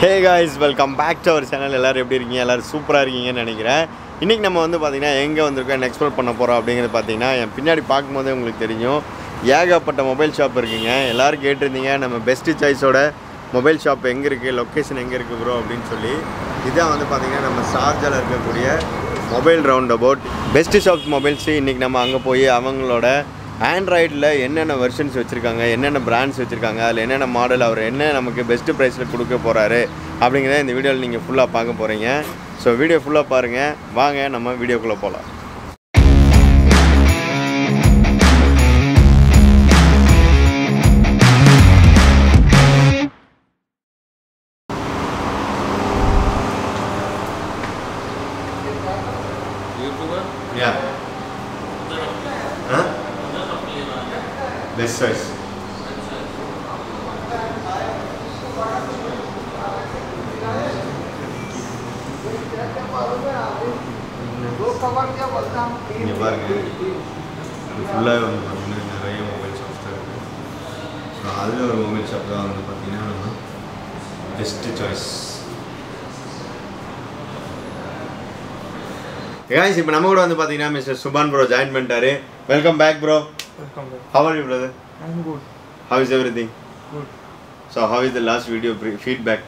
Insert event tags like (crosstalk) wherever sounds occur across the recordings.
Hey guys welcome back to our channel எல்லோரும் எப்படி இருக்கீங்க? எல்லோரும் சூப்பராக இருக்கீங்கன்னு நினைக்கிறேன். இன்றைக்கி நம்ம வந்து பார்த்திங்கன்னா எங்கே வந்திருக்கோம் எக்ஸ்ப்ளோர் பண்ண போகிறோம் அப்படிங்கிறது பார்த்தீங்கன்னா என் பின்னாடி பார்க்கும்போதே உங்களுக்கு தெரியும். ஏகப்பட்ட மொபைல் ஷாப் இருக்குங்க. எல்லோரும் கேட்டிருந்தீங்க நம்ம பெஸ்ட்டு சாய்ஸோட மொபைல் ஷாப் எங்கே இருக்குது லொக்கேஷன் எங்கே இருக்குது ப்ரோ அப்படின்னு சொல்லி. இதான் வந்து பார்த்திங்கன்னா நம்ம சார்ஜரில் இருக்கக்கூடிய mobile round about best shops mobiles இன்றைக்கி நம்ம அங்கே போய் அவங்களோட ஆண்ட்ராய்டில் என்னென்ன வெர்ஷன்ஸ் வச்சுருக்காங்க என்னென்ன பிராண்ட்ஸ் வச்சுருக்காங்க அதில் என்னென்ன மாடல் அவர் என்ன நமக்கு பெஸ்ட்டு ப்ரைஸில் கொடுக்க போகிறாரு அப்படிங்கிறத இந்த வீடியோவில் நீங்கள் ஃபுல்லாக பார்க்க போகிறீங்க ஸோ வீடியோ ஃபுல்லாக பாருங்கள் வாங்க நம்ம வீடியோக்குள்ளே போகலாம் இங்கே பாருங்க இது ஃபுல்லாக வந்து பார்த்தீங்கன்னா நிறைய மொபைல் ஷாப்ஸ் தான் இருக்குது ஸோ அதில் ஒரு மொபைல் ஷாப் தான் வந்து பார்த்தீங்கன்னா நம்ம பெஸ்ட்டு சாய்ஸ் காய்ஸ் இப்போ நம்ம கூட வந்து பார்த்தீங்கன்னா மிஸ்டர் சுபான் ப்ரோ ஜாயின் பண்ணிட்டாரு welcome back bro Welcome back. How are you, brother? I'm good. How is everything? Good. So, how is the last video pre- feedback?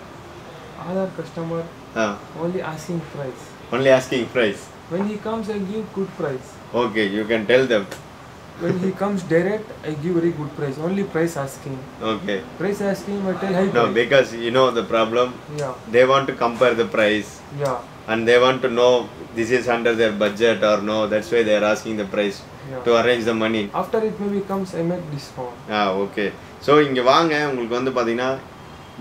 All our customer Uh, only asking price. only asking price. When he comes, I give good price. Okay, you can tell them. When he comes direct, I give very good price. Only price asking. Okay. Price asking, I tell high No, price. because you know the problem. Yeah, They want to compare the price yeah, and they want to know this is under their budget or no. That's why they are asking the price yeah. to arrange the money. After it maybe comes, I make discount. Ah okay so இங்கே வாங்க உங்களுக்கு வந்து பார்த்தீங்கன்னா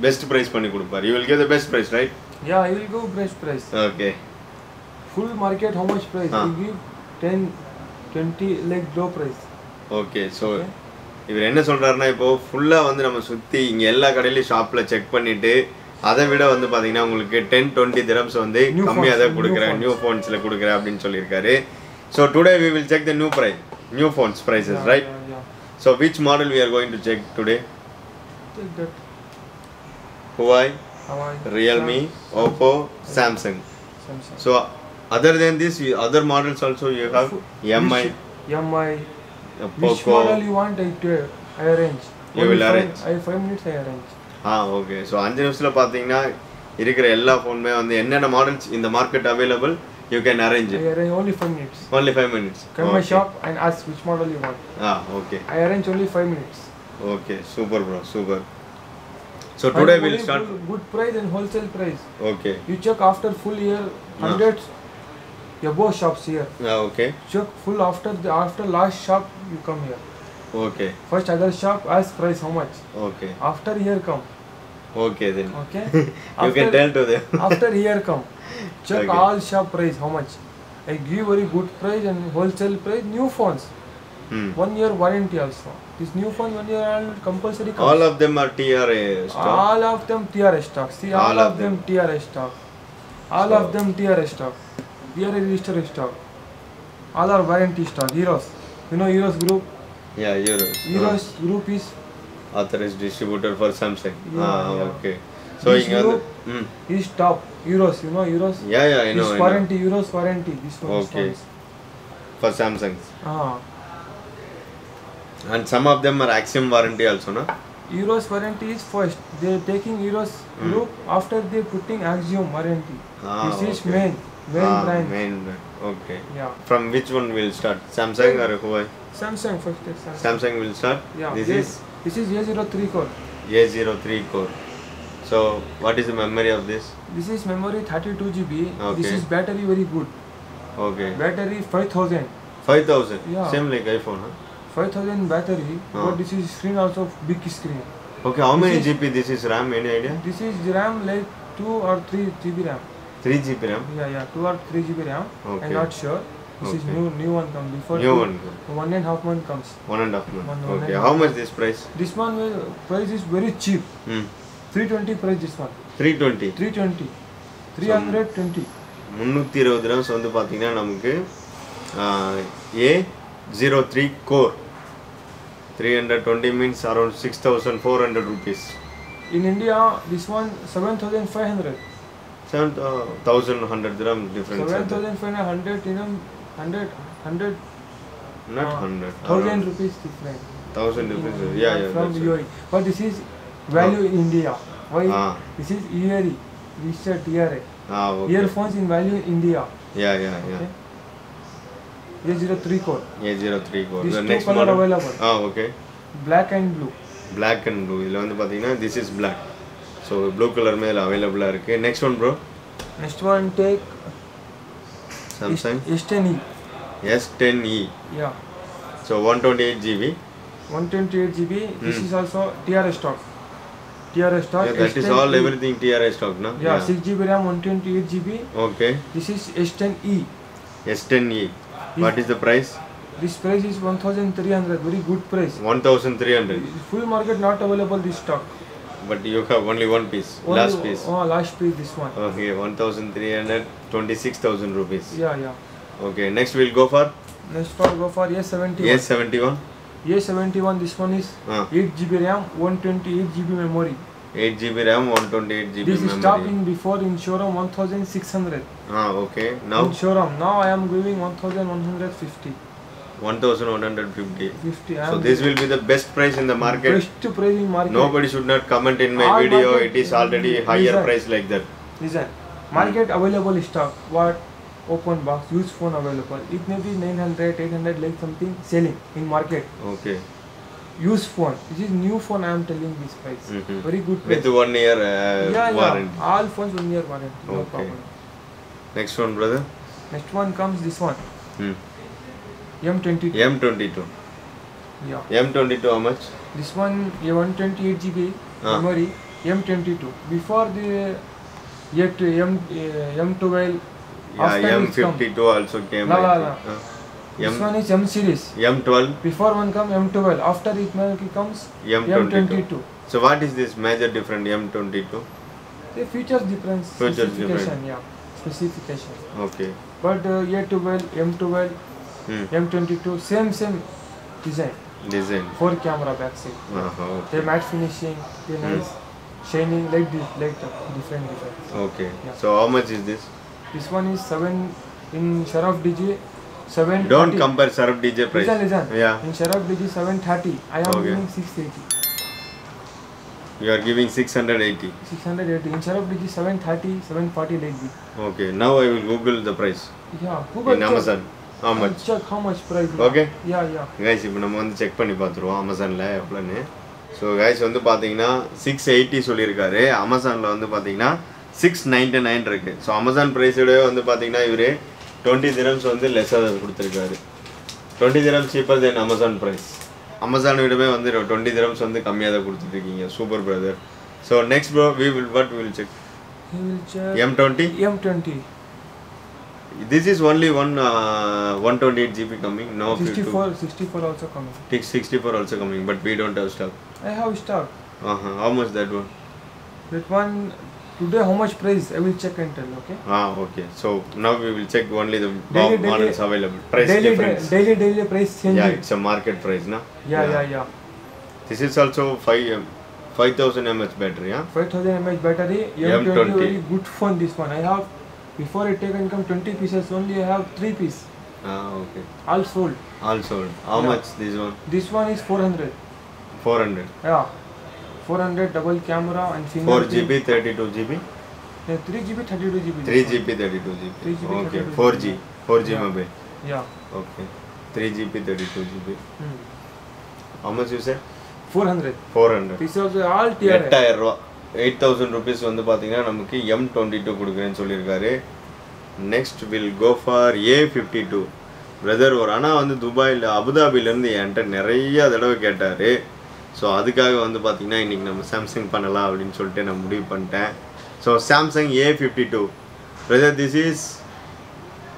best price பண்ணி கொடுப்பார் you will give the best price right Yeah, I will go best price. Okay Full market, how much price? Ah. I give 10, 20 like low price. Okay so. இவர் என்ன சொல்றாருன்னா இப்போ ஃபுல்லாக வந்து நம்ம சுற்றி இங்கே எல்லா கடையிலையும் ஷாப்பில் செக் பண்ணிட்டு அதை விட வந்து பார்த்தீங்கன்னா உங்களுக்கு டென் டுவெண்ட்டி திரம்ஸ் வந்து கம்மியாக தான் கொடுக்குறேன். நியூ ஃபோன்ஸில் கொடுக்குறேன் அப்படின்னு சொல்லியிருக்காரு so today we will check the new price new phones prices right. So which model we are going to check today. Huawei. Realme Oppo Samsung. So Other then this other models also you have MI MI. Which Poco model you want, I, do- I arrange. You Only will five- arrange. I five minutes I arrange. Ah okay so அஞ்சு நிமிஷத்தில் பார்த்தீங்கன்னா இருக்கிற எல்லா ஃபோனுமே வந்து என்னென்ன models இந்த market available you can arrange I arrange only five minutes. only five minutes Come my shop and ask which model you want. Ah okay I arrange only five minutes. Okay super bro super so Find today only will start good, good price and wholesale price. Okay You check after full year hundreds There both shops here. Yeah, okay. So full after the after last shop you come here. Okay. First other shop ask price how much. Okay. After here come. Okay then. Okay. you after, can tell to them. after here come. Check okay. all shop price how much. I give very good price and wholesale price new phones. Hmm. One year warranty also. This new phone one year and compulsory. Comes. All of them are TRA stock. All of them TRA stock. See all, all of, them, them TRA stock. All so. of them TRA stock. here register stock. other warranty stock, Heroes. You know Heroes Group? Yeah, Heroes. Heroes Group is authorized distributor for Samsung. Yeah, ah, yeah. okay. So this group mm. is top Euros, you know Euros. Hmm. Yeah, yeah, I know. This warranty know. Euros warranty. This one. Okay. For Samsung. Ah. And some of them are Axiom warranty also, no? Euros warranty is first. They are taking Euros mm. group after they putting Axiom warranty. Ah, this is okay. main main ah, brand. main brand. okay Yeah. from which one will start Samsung or Huawei Samsung first. Samsung. Samsung will start Yeah. this is this is A03 core. A03 core so what is the memory of this This is memory 32 GB. Okay. This is battery very good. okay Battery 5000. 5000 Yeah. same like iPhone huh? 5000 battery. Ah. But this is screen also big screen. okay how This many is- GB this is RAM any idea This is RAM like 2 or 3 GB RAM. 3 GB RAM Yeah, yeah, 2 or 3 GB RAM. Okay. I'm not sure. This is Okay. new new one come before. new two- one One and half month comes. one and a half month One- one okay and how half much this price This one will, price is very cheap. hmm 320 price this one. 320 320. 320. முந்நூற்றி இருபது grams வந்து பார்த்தீங்கன்னா நமக்கு A zero three core three hundred twenty means around six thousand four hundred rupees In India, this one 7,500. Seven thousand hundred dirham difference 7,500, you know, 100, 100, not uh, hundred 1,000 rupees different. Thousand difference Mm, yeah from yeah UAE. But this is value in India. Why? Ah. This is ERE, registered TRA. Ah okay Earphones in value in India. Yeah yeah yeah Okay. A03 code. A zero three four These two next color model available. Ah okay Black and blue. Black and blue இதில் வந்து பார்த்தீங்கன்னா this is Black so blue colour மேலே அவைலபிளாக இருக்குது next one bro Next one take Samsung S10e. S ten E Yeah. So one twenty eight GB 128 GB. This Hmm. is also TRS stock. TRS stock. That is S10e. All everything TRI ஸ்டாக்னா Yeah, 6 GB RAM, 128 GB. Okay This is S10e. S ten E what is the price This price is 1300. Very good price. One thousand three hundred Full market not available this stock. But you have only one piece, only, last piece. Oh, last piece, this one. Okay, 1,326,000 rupees. Yeah, yeah. Okay, next we'll go for? Next one go for A71. A71? A71, this one is uh. 8 GB RAM, 128 GB memory. 8 GB RAM, 128 GB this memory. This stock in before in showroom 1600. Ah, okay. Now? In showroom, now I am giving 1150. 1150 so this will be the best price in the market best price in market nobody should not comment in my All video market, it is already higher is price like that listen market hmm. available stock what open box used phone available it may be 900 800 like something selling in market okay use phone this is new phone i am telling this price mm -hmm. very good price. with one year uh, yeah, warranty yeah. all phones one year warranty okay. no problem next one brother next one comes this one hmm. M22. M22. Yeah. M22 how much? This one a 128 GB Ah. memory. M22. Before the yet M uh, M12. Yeah, after it. M52 also came. La, la, la. Uh, This M one is M series. M12, Before one come M12. After it comes M22. M22. So what is this major difference M22? The features difference. Features specification, different. Yeah. Specification. Okay. But uh, A12, M12, Hmm. M22, same same design. Design. Four camera back side. Uh-huh. The Okay. matte finishing, the Hmm. nice shining like this, like different different. Okay. Yeah. So how much is this? This one is seven in Sharaf DJ. seven. Don't compare Sarab DJ price. Listen, listen. Yeah. In Sharaf DG seven thirty. I am Okay. giving six eighty. You are giving 680. Six hundred eighty. In Sharaf thirty, seven forty like this. Okay. Now I will Google the price Yeah. Google in. Amazon. How much? Check how much price. Okay. Yeah, yeah. Guys இப்போ நம்ம வந்து check பண்ணி பார்த்துருவோம் அமேசானில் எவ்வளோன்னு so guys வந்து பார்த்தீங்கன்னா six eighty சொல்லியிருக்காரு அமேசானில் வந்து பார்த்தீங்கன்னா சிக்ஸ் நைன்டி நைன் இருக்குது ஸோ அமேசான் ப்ரைஸோடய வந்து பார்த்தீங்கன்னா இவர் டுவெண்ட்டி திரம்ஸ் வந்து லெஸ்ஸாக கொடுத்துருக்காரு twenty dirhams cheaper than Amazon price Amazon விடவே வந்து டுவெண்ட்டி திரம்ஸ் வந்து கம்மியாக தான் கொடுத்துட்ருக்கீங்க super brother so next bro we will but will check will check. M twenty This is only one uh, 128 GB coming. No, 64, 64 also coming. Take 64 also coming, but we don't have stock. Eh, I have stock. Uh huh. How much that one? That one today how much price? I will check and tell. Okay. Ah okay. So now we will check only the daily, models available. Price daily, difference. Daily daily price change. Yeah, it's a market price, na. Yeah yeah yeah. yeah. This is also five. Um, 5000 mAh battery, yeah? 5000 mAh battery, M20, M20, very good phone this one. I have before it take income 20 pieces only I have 3 piece. Ah, okay. All sold. All sold. How yeah. much this one? This one is 400. 400? Yeah. 400 double camera and single 4 GB, 32 GB? Yeah, 3 GB, 32 GB. 3 GB, 32 GB. 3 GB, okay. 4 4G. 4G yeah. mobile. Yeah. Okay. 3 GB, 32 GB. Hmm. How much you said? 400. 400. this is all tier. Netta error. Eight thousand rupees வந்து பார்த்தீங்கன்னா நமக்கு M twenty two கொடுக்குறேன்னு சொல்லியிருக்காரு. Next will go for A fifty two brother ஒரு அண்ணா வந்து துபாயில் அபுதாபிலேருந்து என்கிட்ட நிறைய தடவை கேட்டார். ஸோ அதுக்காக வந்து பார்த்தீங்கன்னா இன்றைக்கி நம்ம சாம்சங் பண்ணலாம் அப்படின்னு சொல்லிட்டு நான் முடிவு பண்ணிட்டேன். So Samsung A fifty two brother this is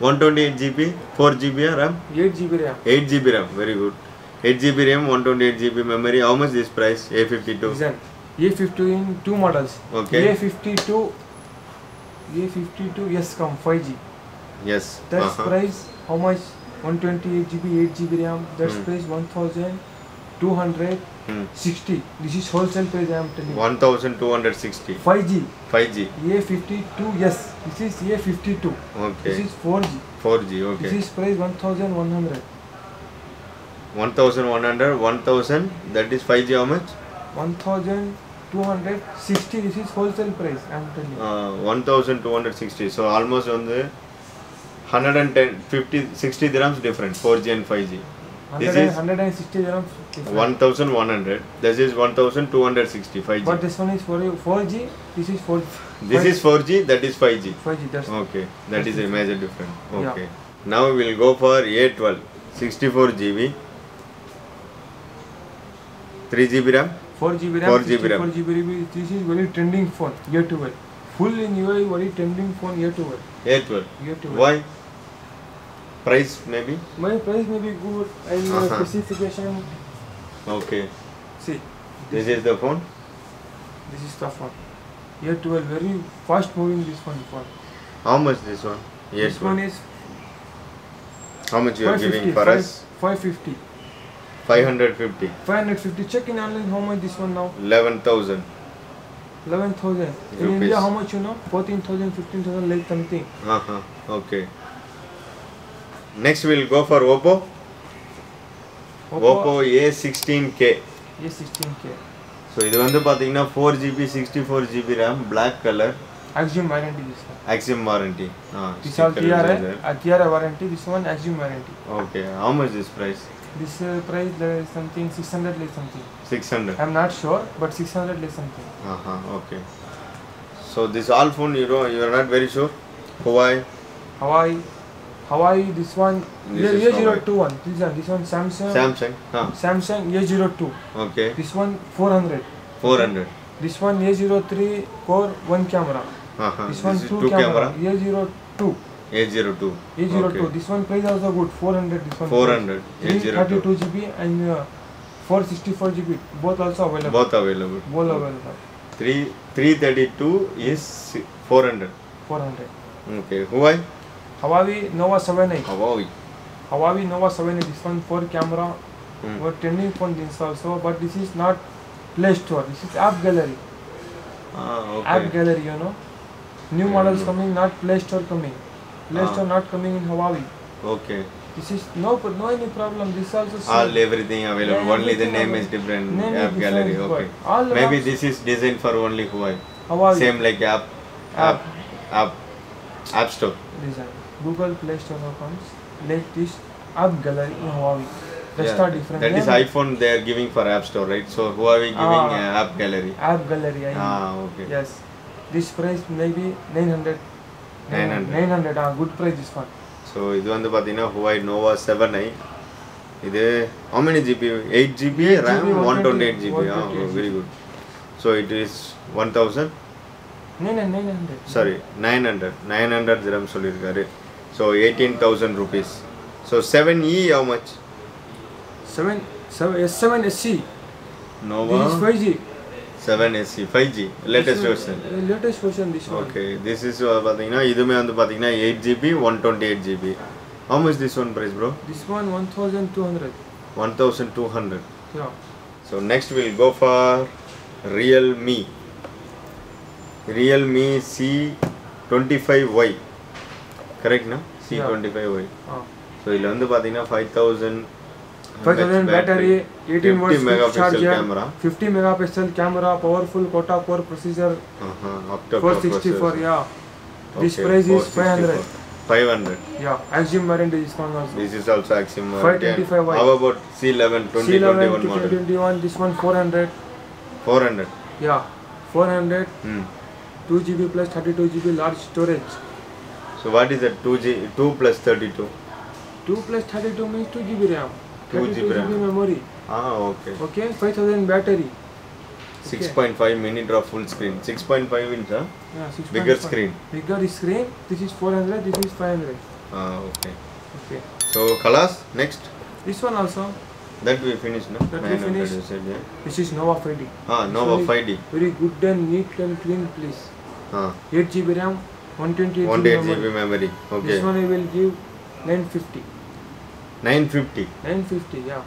one twenty eight GB four ஜிபியா RAM 8 GB RAM. Eight GB RAM very good eight GB RAM one twenty eight GB memory how much this price A fifty two ये fifteen two models ये fifty two ये fifty two yes come five G yes that's price how much 128 GB 8 GB RAM. That's price 1260 this is wholesale price I am telling 1260 5G 5G ये 52 yes this is ये 52 okay this is 4G 4G okay this is price 1100 1100 1000 that is 5G how much 1260 this is wholesale price i'm telling you. Uh, 1260 so almost on the 110 50 60 dirhams 4g and 5g this is 160 dirhams 1100 this is 1260 5g but this one is 4g this is 4 this is 4g that is 5g 5g that's okay that that's is a major difference. Okay. Yeah. now we'll go for a12 64 gb 3 gb ram. 4 GB RAM, 4 GB RAM. 4 GB RAM. This is very trending phone. Year 12. Full in UI, very trending phone. Year 12. A12. Year 12. Why? Price maybe? My price may be good and uh, Uh-huh. specification. Okay. See, This is the phone. this is the phone. Year 12. Very fast moving this one. phone. How much this one? This one A12. is How much you are 550. giving for five- us? 550. 550. 550. Check in online how much this one now. 11,000. 11,000. In Rupees. India, how much you know? 14,000, 15,000, like something. Uh-huh. Okay. Next we'll go for Oppo. Oppo A16K. A16K. So இது வந்து பார்த்தீங்கன்னா four GB sixty four GB RAM black colour Axiom warranty this one. Axiom warranty. Ah, This all sticker is TRA, there. uh, TRA warranty. This one Axiom warranty. Okay, This uh, price there is something 600 like something. 600. I'm not sure, but 600 like something. Uh-huh, okay. So this all phone you know you are not very sure? Huawei? Hawaii, Hawaii. This one This A- is A021. This one, this one Samsung. Samsung? Huh. Samsung A02. Okay. This one 400. 400. This one A03 core one camera. Uh-huh. This one is two, two camera. camera. A02. A02. A02. Okay. This one price also good. 400. This one. 400. price. A02. 32 GB and uh, 464 GB. Both also available. Both available. Both available. 3 332 is 400. 400. Okay. Huawei? Huawei Nova 7i. Huawei. Huawei Nova 7i. This one for camera. Hmm. For trending phone this also, but this is not Play Store. This is App Gallery. Ah, okay. App. Gallery, you know. New models no. coming, not Play Store coming. Play Ah. Store not coming in Huawei. Okay. This is no no any problem. This also All everything available. Yeah, only the name is different. Name app gallery. Okay. all Maybe this is designed for only Huawei. Huawei. Same like app, app, app, app store. design. Google Play Store comes like this App Gallery in Huawei. Rest Yeah, are different. That is iPhone they are giving for app store, right? So Huawei giving Ah. uh, app gallery. App Gallery. I Ah, okay. Yes. This price maybe 900. Nine hundred nine ஹண்ட்ரடா good price discount so இது வந்து பார்த்தீங்கன்னா Huawei Nova seven I. இது how GB eight GB RAM one twenty eight GB ah very good so it is one thousand sorry nine hundred nine hundred RAM சொல்லியிருக்காரு. So eighteen thousand rupees so seven E how much seven seven S seven SC Nova five G 7SC 5G latest This version one, uh, Latest version this one. Okay this is பார்த்தீங்கன்னா இதுவுமே வந்து பார்த்தீங்கன்னா eight GB one twenty eight GB how much this one price bro This one 1200. 1200 Yeah. So next we'll go for Realme. Realme C25Y. Correct na? C25Y. Ah. So இதில் வந்து பார்த்தீங்கன்னா five thousand 5000 battery, 18 watts quick charger, camera. 50 megapixel camera, powerful quota core processor, Uh-huh, 464. processor. Yeah. This price is 500. 500. Yeah. Axiom warranty is also. This is also Axiom. warranty. 525 How about C11 C11 2021 model? 2021. This one 400. 400. Yeah. 400. Hmm. 2 GB plus 32 GB large storage. So what is that 2G 2 plus 32? 2 plus 32 means 2 GB RAM. 2 32 GB RAM. GB memory. Ah, okay. Okay. 5000 battery. 6.5 mini drop full screen. 6.5 inch, huh? Yeah. 6.5. Bigger screen. Bigger screen. This is 400. This is 500. Ah, okay. Okay. So colors next. This one also. That we finished, no? That we finished. said, yeah. This is Nova 5D. Ah, Nova Sorry. 5D. Very good and neat and clean place. Ah, 8 GB RAM, 128 128 GB GB memory. Okay. This one I will give 950. 950. 950, yeah.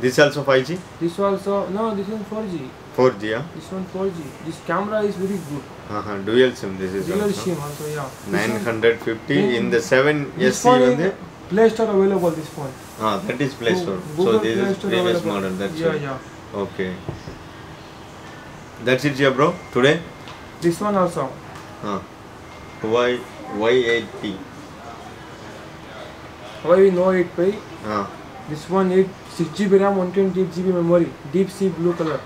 This also 5G? This also, no, this one 4G. 4G, yeah? This one 4G. This camera is very good. Uh -huh, dual SIM, this is dual also. SIM also, yeah. 950 in, in the 7 SC on the... Play Store available this point? Ah, that is Play Store. Google so this Play is previous model, that's Yeah, it. yeah. Okay. That's it, yeah, bro. Today? This one also. Ah. Y Y8P why we know it ah. this one is 6 GB RAM 128 GB memory. Deep sea blue color.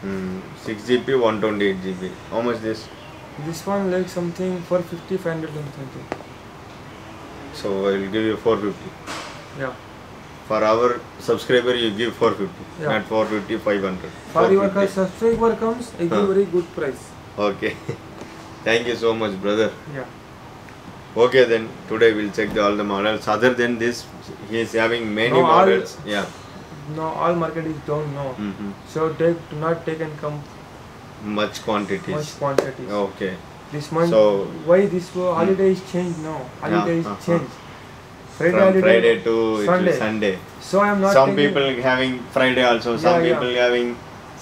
Hmm. 6 GB 128 GB how much this? This one like something 450 500 something. So I will give you 450 yeah. For our subscriber you give 450 yeah. not 450 500 for your subscriber comes I give huh. very good price. Okay. (laughs) Thank you so much brother. Yeah. Okay then, today we'll check the, all the models. Other than this, he is having many No, all- models. Yeah. No, all market is down now. hmm So take do not take and come Much quantities. much quantities. Okay. This month, So- why this uh, holiday is changed now? Holiday Yeah, is uh-huh. changed. Friday From. Friday to Sunday. Sunday. So I am not. Some people having Friday also. Some Yeah, yeah. people having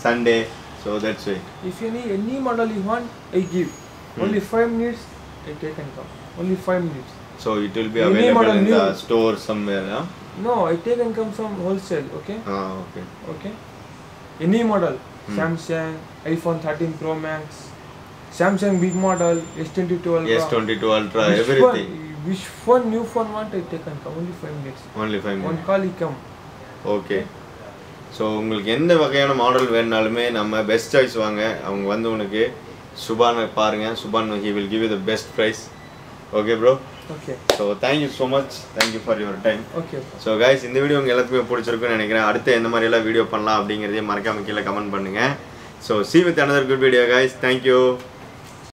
Sunday. So that's why. If any any model you want, I give. Hmm. Only five minutes, I take and come. Only five minutes. So it will be Any available in the new. store somewhere. Huh? No, I take and come from wholesale. Okay. Ah, okay. Okay. Any model. Hmm. Samsung, iPhone 13 Pro Max, Samsung big model, S22 Ultra. S22 Ultra, Which everything. Phone, which phone, new phone want I take and come. Only five minutes. Only five One minutes. call he come. Okay so உங்களுக்கு எந்த வகையான model வேணுனாலுமே நம்ம best choice வாங்க அவங்க வந்து உனக்கு சுபானை பாருங்கள் Subhan he will give you the best price okay bro Okay. So thank you so much thank you for your time Okay. So guys இந்த வீடியோ உங்கள் எல்லாத்துக்குமே பிடிச்சிருக்குன்னு நினைக்கிறேன். அடுத்து எந்த மாதிரியெல்லாம் வீடியோ பண்ணலாம் அப்படிங்கிறதையும் மறக்காம கீழே கமெண்ட் பண்ணுங்கள் so see with another good video guys thank you